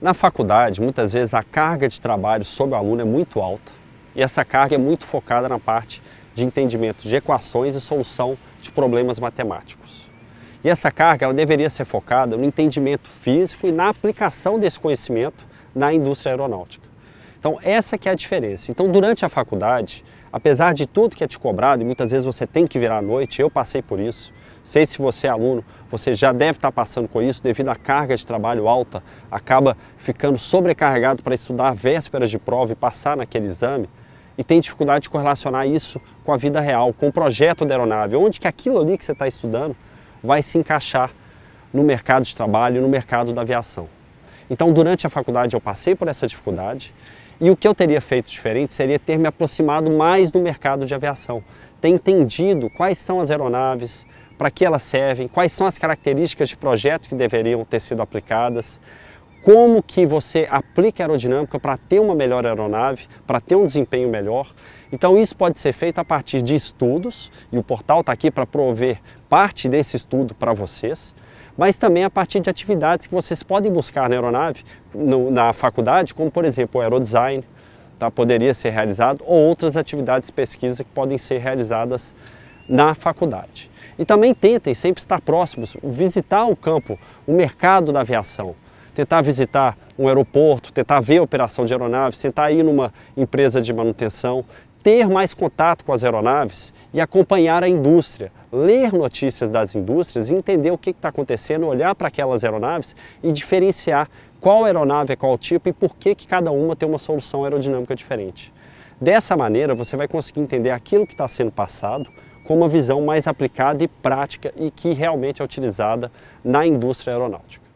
Na faculdade, muitas vezes a carga de trabalho sobre o aluno é muito alta e essa carga é muito focada na parte de entendimento de equações e solução de problemas matemáticos. E essa carga ela deveria ser focada no entendimento físico e na aplicação desse conhecimento na indústria aeronáutica. Então essa que é a diferença. Então durante a faculdade, apesar de tudo que é te cobrado e muitas vezes você tem que virar à noite, eu passei por isso, sei se você é aluno, você já deve estar passando com isso devido à carga de trabalho alta, acaba ficando sobrecarregado para estudar vésperas de prova e passar naquele exame e tem dificuldade de correlacionar isso com a vida real, com o projeto da aeronave, onde que aquilo ali que você está estudando vai se encaixar no mercado de trabalho, no mercado da aviação. Então, durante a faculdade eu passei por essa dificuldade e o que eu teria feito diferente seria ter me aproximado mais do mercado de aviação, ter entendido quais são as aeronaves, para que elas servem, quais são as características de projeto que deveriam ter sido aplicadas, como que você aplica a aerodinâmica para ter uma melhor aeronave, para ter um desempenho melhor. Então isso pode ser feito a partir de estudos, e o portal está aqui para prover parte desse estudo para vocês, mas também a partir de atividades que vocês podem buscar na aeronave, no, na faculdade, como por exemplo o aerodesign, tá? poderia ser realizado, ou outras atividades de pesquisa que podem ser realizadas na faculdade. E também tentem sempre estar próximos, visitar o campo, o mercado da aviação. Tentar visitar um aeroporto, tentar ver a operação de aeronaves, tentar ir numa empresa de manutenção, ter mais contato com as aeronaves e acompanhar a indústria, ler notícias das indústrias, entender o que está acontecendo, olhar para aquelas aeronaves e diferenciar qual aeronave é qual tipo e por que, que cada uma tem uma solução aerodinâmica diferente. Dessa maneira, você vai conseguir entender aquilo que está sendo passado, com uma visão mais aplicada e prática e que realmente é utilizada na indústria aeronáutica.